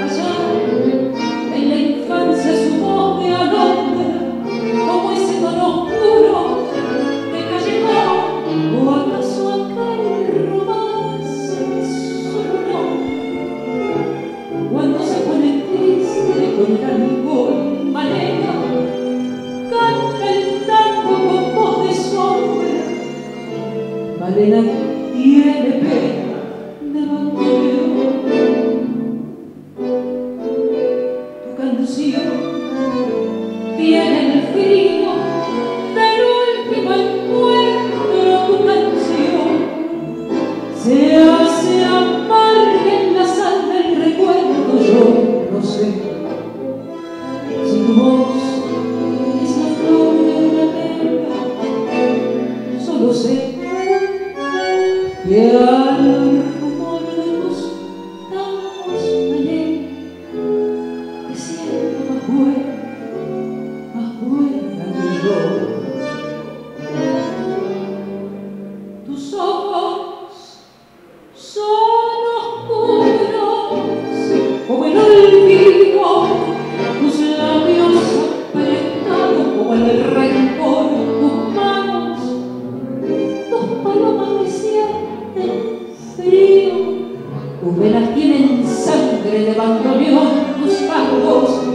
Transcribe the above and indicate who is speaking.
Speaker 1: Casar en la infancia su voz de alonta, como ese dolor puro de Callecón, o ataso a cara en romance solo, cuando se pone triste con el gol, Malena tiene pena. ilusión tienen frío del último encuentro tu canción se hace amarga en la sal del recuerdo yo no sé. Si tu voz es la flor de una pena solo sé que algo entre el Evangelio, los pájaros.